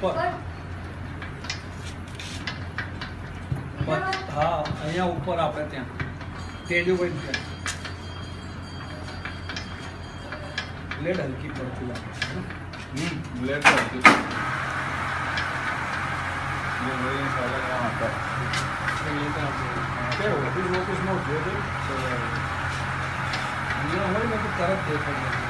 ઉપર હા અહીંયા ઉપર આપણે ત્યાં તેજુભાઈ ત્યાં બ્લેડ હલકી પડતી લાગે બ્લેડ હલકી તરત દેખાય